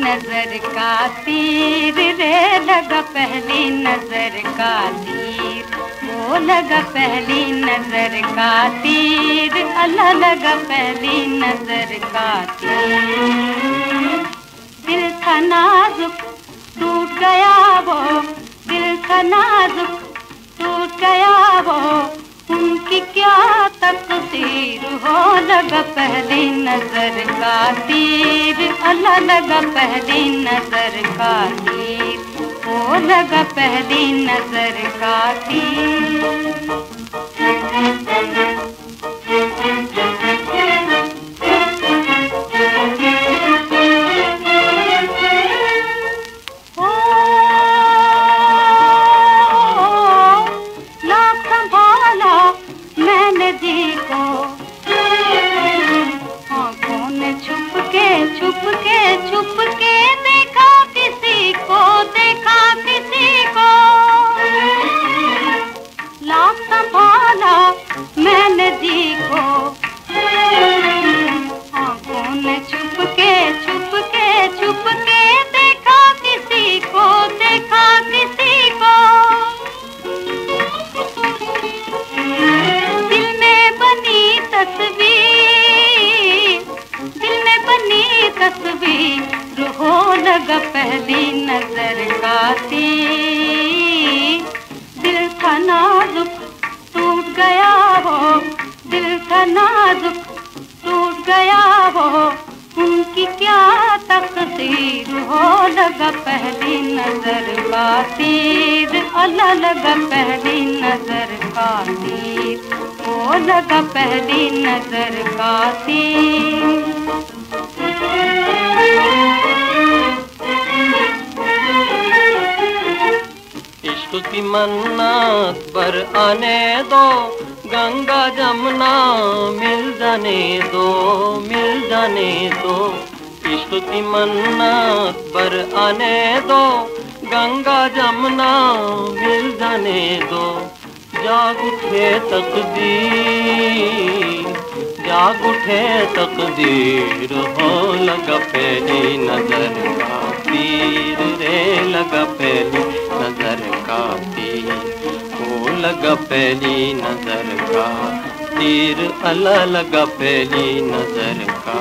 नज़र का तीर रे लगा पहली नज़र का तीर। वो लगा पहली नज़र का तीर। अल्लाह लगा पहली नज़र का तीर। दिल था नाजुक, टूट गया वो। दिल था नाजुक, टूट गया वो। उनकी क्या तकदीर हो? लगा पहली नज़र का तीर। अल्लाह लगा पहली नज़र का तीर। ओ लगा पहली नज़र का लगा पहली नज़र का दिल का नाजुक टूट गया वो दिल का नाजुक टूट गया वो उनकी क्या तकदीर हो? लगा पहली नज़र का अल्लाह लगा पहली नज़र का तीर ओ लगा पहली नज़र का की मन्नत पर आने दो, गंगा जमुना मिल जाने दो, मिल जाने दो। की मन्नत पर आने दो, गंगा जमुना मिल जाने दो। जाग उठे तकदीर, जाग उठे तकदीर, हो लगा पहली नज़र तीर रे लगा पहली नज़र को लगा पहली नज़र का तीर अलग लगा पहली नज़र का